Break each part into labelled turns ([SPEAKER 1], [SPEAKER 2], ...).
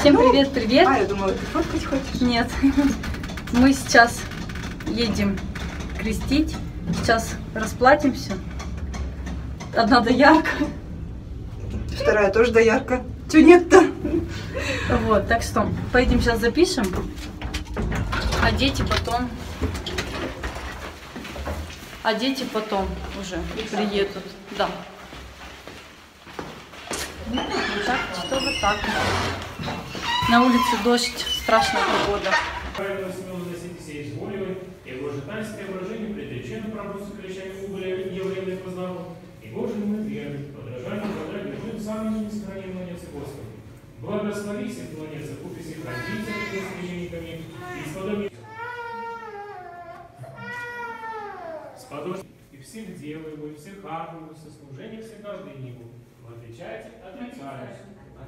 [SPEAKER 1] Всем привет, привет.
[SPEAKER 2] А, я думала, ты фоткать хочешь?
[SPEAKER 1] Нет. Мы сейчас едем крестить. Сейчас расплатимся. Одна доярка.
[SPEAKER 2] Вторая тоже доярка. Чего нет-то?
[SPEAKER 1] Вот, так что поедем сейчас запишем. А дети потом... А дети потом уже приедут. Да. Вот так, что вот так. На улице дождь, страшная погода.
[SPEAKER 3] Правильно Семена Наситися Изголевой, его житанское выражение предречено пробуться кричами убыли явления познаву, и Божий мы веры, подражание подраги, мы самыми несохраним монецы Господа. Благослови всех монец, купи всех родителей священниками, и сподоби... Сподоби и всех дел его, и всех ангелов, сослужения всех гордыниву. Вы отвечаете, отрицаешь.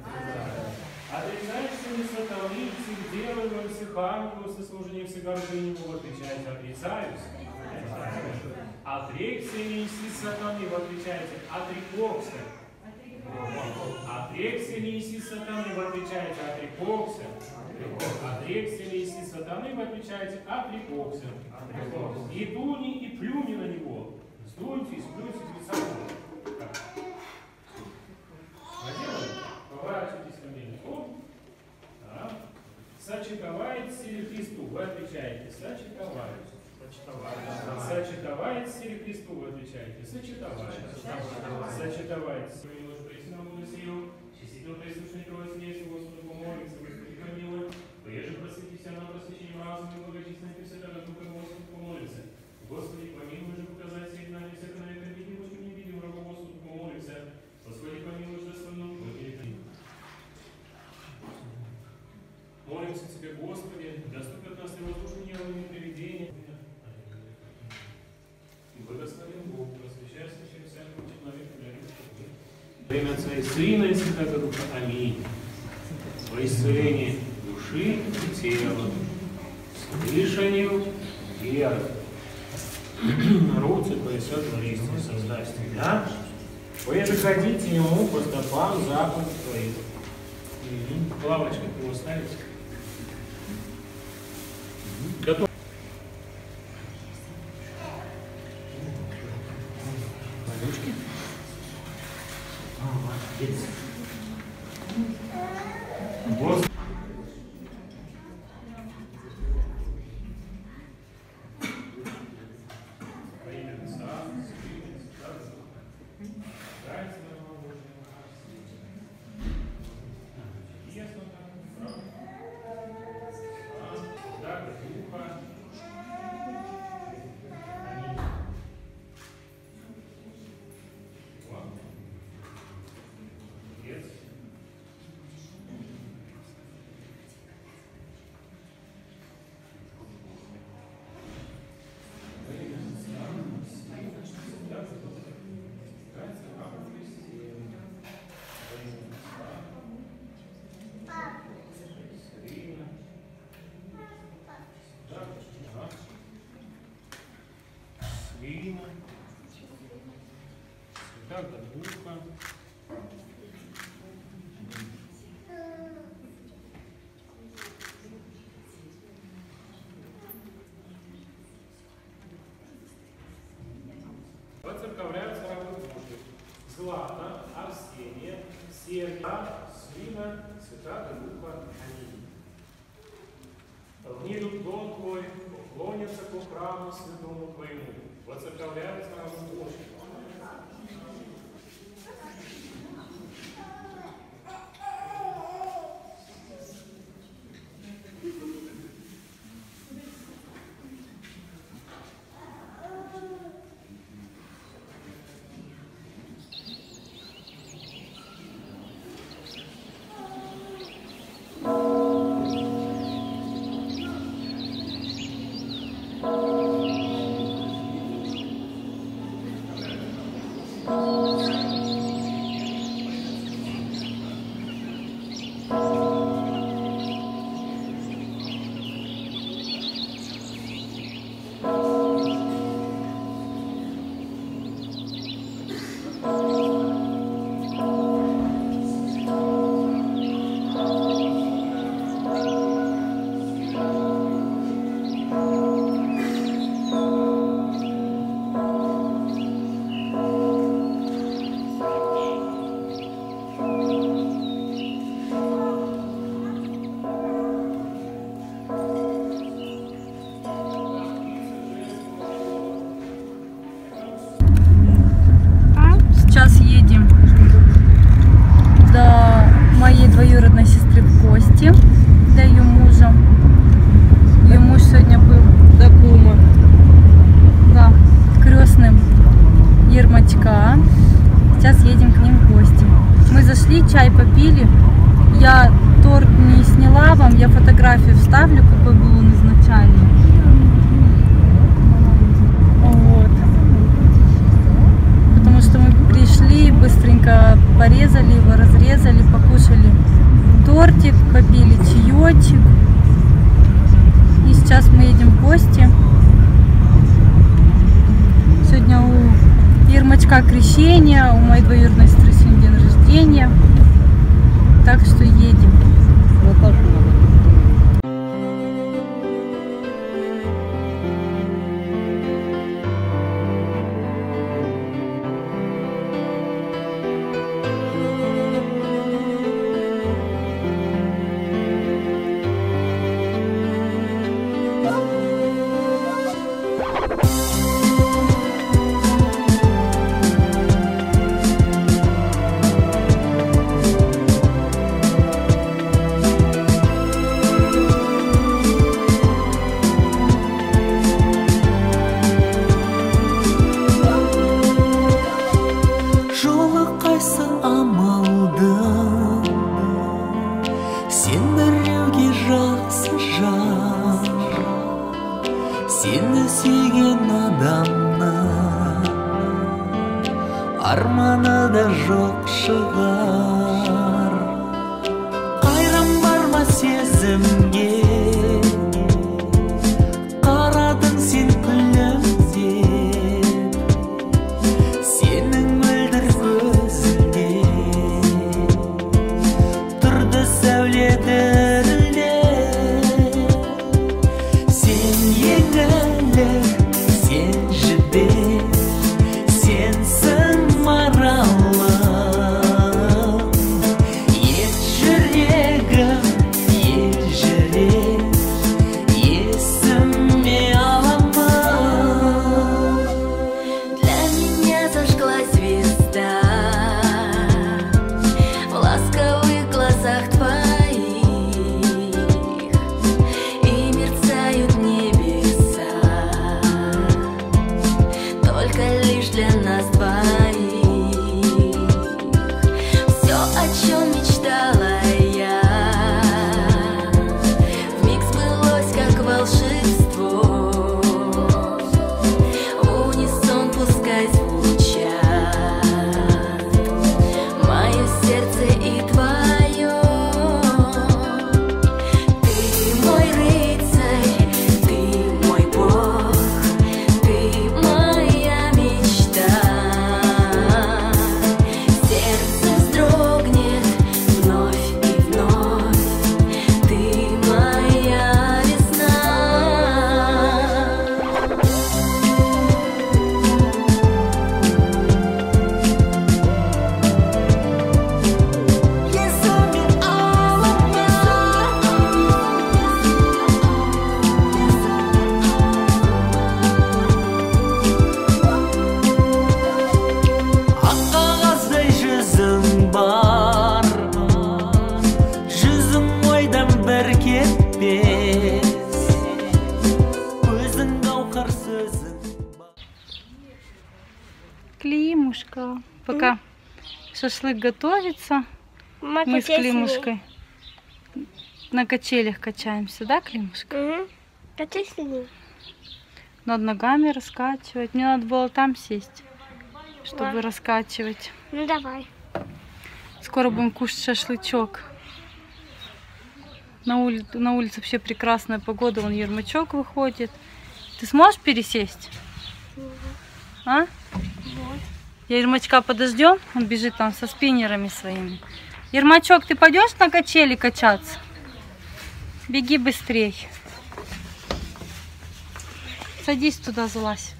[SPEAKER 3] Отрицаешь. Отрицаешься не сатаны, всех дел его, и всех ангелов, сослужения всех гордыниву. Вы отвечаете, отрицаюсь. Отрицаюсь. Отрекся не неси сатаны, вы отвечаете, отрекся. Отрекся не неси сатаны, вы отвечаете, отрекся. Отрекся не неси сатаны, вы отвечаете, отрекся. И дуни, и плюни на него. Сдуйте и сплюйте с лица Отвечаете, сочетовается. Сочетовается. Немножко присягнул силу, чистительно прислушный кровь смерти, Господу помолимся, Господи помилуй. Прежде просветись она просвещением разума Во имя Отца и Сына и Святого Духа. Аминь. Во исцеление души и тела, слышанию веры. Руцы поясет воистине создатель. Да? Вы же ходите ему по стопам заповедь твоих. Плавочка его ставите. Готов. Духа, Воцерковляются рабы Божьи. Злата, Арсения, Сергия, Свина, Святаго Духа. Аминь. Внидут дом твой, поклонятся по храму святому твоему, воцерковляются
[SPEAKER 1] Попили. Я торт не сняла вам, я фотографию вставлю, какой был он изначально. Вот. Потому что мы пришли, быстренько порезали его, разрезали, покушали тортик, попили чаечек. И сейчас мы едем в гости. Сегодня у Ермачка крещение, у моей двоюродной сестры сегодня день рождения. Так что едем.
[SPEAKER 4] Сүйген адамның арманы да жоқ шығар қайран бар ма сезімге? Қарадың сен күлімдеп сенің мөлдір көзіңде тұрды сәуле
[SPEAKER 1] Климушка. Пока шашлык готовится, мы с Климушкой на качелях качаемся, да, Климушка?
[SPEAKER 5] Угу. Качай сильнее.
[SPEAKER 1] Надо ногами раскачивать. Мне надо было там сесть, чтобы раскачивать.
[SPEAKER 5] Ну давай.
[SPEAKER 1] Скоро будем кушать шашлычок. На, ули... на улице вообще прекрасная погода, вон ермачок выходит. Ты сможешь пересесть? А? Ермачка подождем, он бежит там со спиннерами своими. Ермачок, ты пойдешь на качели качаться? Беги быстрей. Садись туда, залазь.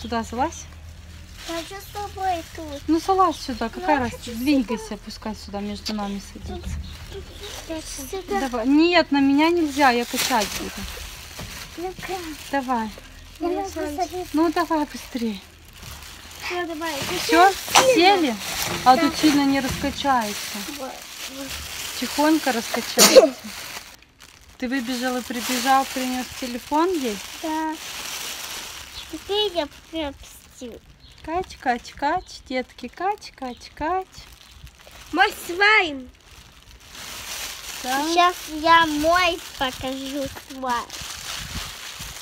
[SPEAKER 1] Туда залазь.
[SPEAKER 5] Хочу с тобой тут.
[SPEAKER 1] Ну залазь сюда, какая разница? Двигайся, пускай сюда между нами садится.
[SPEAKER 5] Сюда.
[SPEAKER 1] Давай. Нет, на меня нельзя, я качать буду. Давай.
[SPEAKER 5] Садиться.
[SPEAKER 1] Ну давай быстрее.
[SPEAKER 5] Ну давай.
[SPEAKER 1] Все, сели? А тут сильно не раскачается. Тихонько раскачается. Ты выбежал и прибежал, принес телефон ей?
[SPEAKER 5] Да. Теперь я пропустил.
[SPEAKER 1] Кач, кач, кач, детки, кач, кач, кач.
[SPEAKER 5] Мой слайм.
[SPEAKER 1] Да?
[SPEAKER 5] Сейчас я мой покажу свой.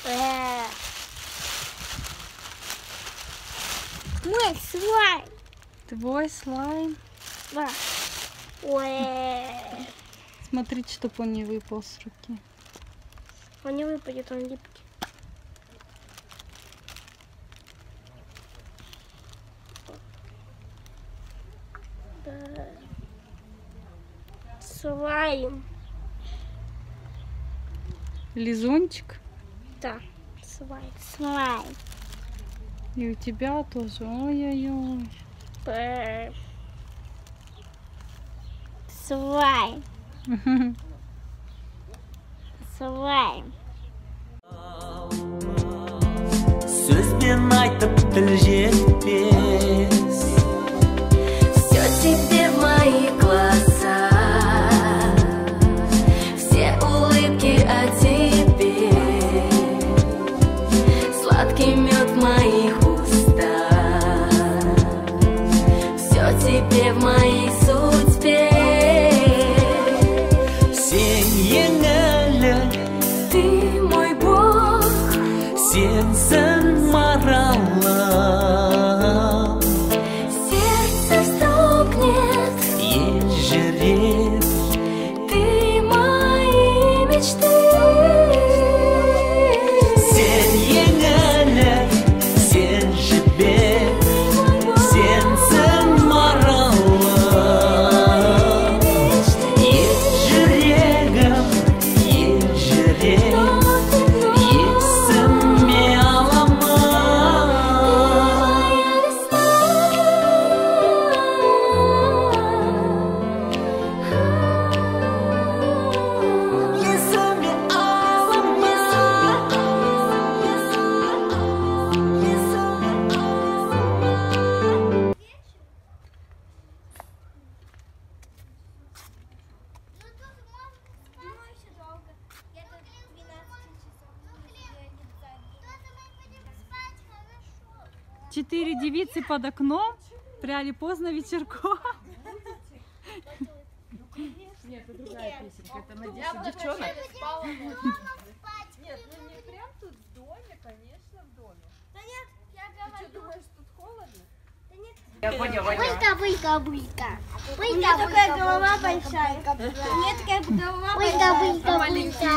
[SPEAKER 5] Э. Мой свой.
[SPEAKER 1] Твой слайм.
[SPEAKER 5] Да. Ой.
[SPEAKER 1] Смотрите, чтоб он не выпал с руки.
[SPEAKER 5] Он не выпадет, он липкий. Да. Слайм.
[SPEAKER 1] Лизунчик.
[SPEAKER 5] Да, слайм. Слайм.
[SPEAKER 1] И у тебя тоже. Ой-ой-ой.
[SPEAKER 5] Бэ. Слайм. Слайм.
[SPEAKER 4] сөзбен айтып тіл жетпес
[SPEAKER 6] Все тебе в мои глаза
[SPEAKER 1] Четыре девицы под окном пряли поздно вечерком.
[SPEAKER 5] Булька, булька, булька. У меня такая голова большая. У меня такая голова Булька, булька, булька.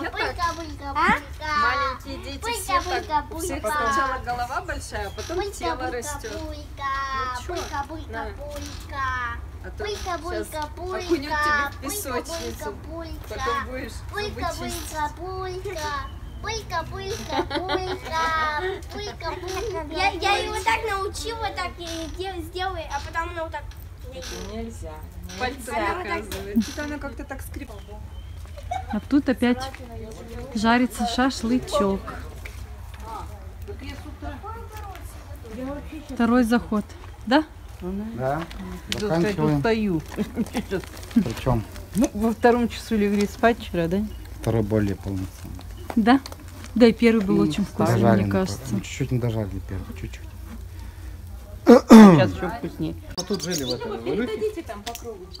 [SPEAKER 5] Булька, булька, булька.
[SPEAKER 2] Маленькие дети
[SPEAKER 5] Булька,
[SPEAKER 2] все
[SPEAKER 5] булька,
[SPEAKER 2] так. У
[SPEAKER 5] булька.
[SPEAKER 2] всех сначала голова большая, а потом
[SPEAKER 5] Булька,
[SPEAKER 2] тело
[SPEAKER 5] булька,
[SPEAKER 2] растет.
[SPEAKER 5] булька.
[SPEAKER 2] Ну чё?
[SPEAKER 5] Булька, булька,
[SPEAKER 2] На.
[SPEAKER 5] булька.
[SPEAKER 2] А то
[SPEAKER 5] Булька,
[SPEAKER 2] щас
[SPEAKER 5] булька, булька.
[SPEAKER 2] окунет тебя в
[SPEAKER 5] Булька,
[SPEAKER 2] песочницу.
[SPEAKER 5] булька, булька.
[SPEAKER 2] Потом будешь
[SPEAKER 5] Булька,
[SPEAKER 2] зубы чистить.
[SPEAKER 5] булька, булька. Булька, булька, булька. Булька, булька. Я, я его так научила, так и де- сделай, а потом она вот так.
[SPEAKER 2] Нельзя. Пальцы показывает. Что-то она как-то так скрипит.
[SPEAKER 1] А тут опять жарится шашлычок. Второй заход. Да?
[SPEAKER 7] Да, заканчиваем.
[SPEAKER 8] Устаю.
[SPEAKER 7] Причем
[SPEAKER 8] Ну, во втором часу легли спать вчера, да?
[SPEAKER 7] второй более полноценный.
[SPEAKER 1] Да? Да и первый был очень вкусный, мне кажется.
[SPEAKER 7] Ну, Чуть-чуть не дожарили первый, чуть-чуть.
[SPEAKER 8] Сейчас еще вкуснее.
[SPEAKER 9] Мы тут жили в этом.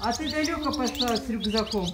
[SPEAKER 8] А ты далеко пошла с рюкзаком.